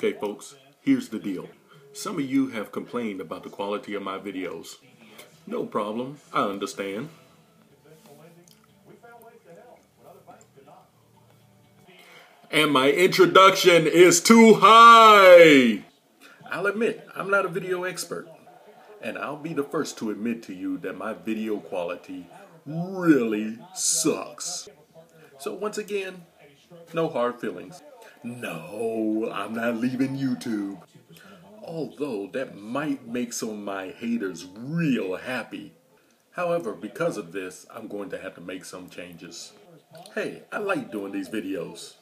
folks, here's the deal. Some of you have complained about the quality of my videos. No problem, I understand. And my introduction is too high! I'll admit, I'm not a video expert. And I'll be the first to admit to you that my video quality really sucks. So once again, no hard feelings. No, I'm not leaving YouTube. Although that might make some of my haters real happy. However, because of this, I'm going to have to make some changes. Hey, I like doing these videos.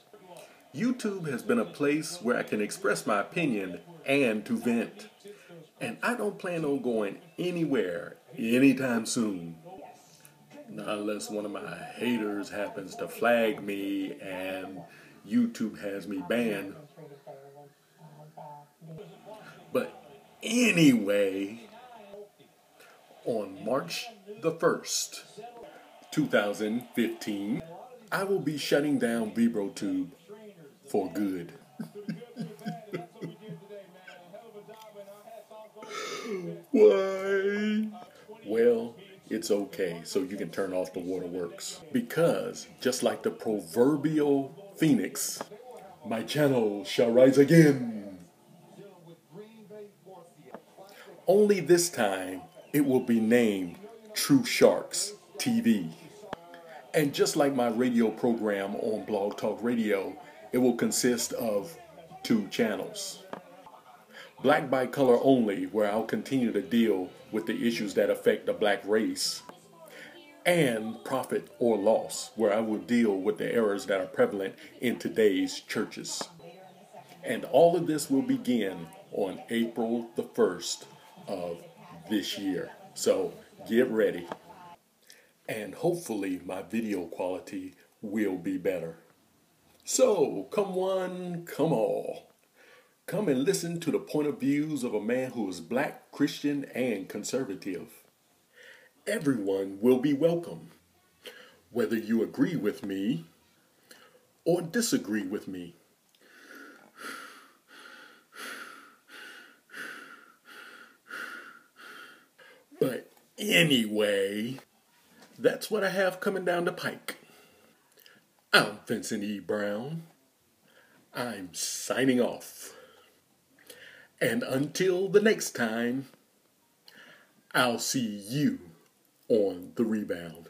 YouTube has been a place where I can express my opinion and to vent. And I don't plan on going anywhere anytime soon. Not unless one of my haters happens to flag me and YouTube has me banned. But anyway, on March the 1st, 2015, I will be shutting down Vebrotube for good. Why? Well, it's okay, so you can turn off the waterworks. Because, just like the proverbial phoenix, my channel shall rise again. Only this time, it will be named Truthsharks TV. And just like my radio program on Blog Talk Radio, it will consist of two channels. Black by Color Only, where I'll continue to deal with the issues that affect the black race, and Prophet or Loss, where I will deal with the errors that are prevalent in today's churches. And all of this will begin on April the 1st of this year. So get ready. And hopefully, my video quality will be better. So, come one, come all. Come and listen to the point of views of a man who is black, Christian, and conservative. Everyone will be welcome, whether you agree with me or disagree with me. But anyway, that's what I have coming down the pike. I'm Vincent E. Brown. I'm signing off. And until the next time, I'll see you on the rebound.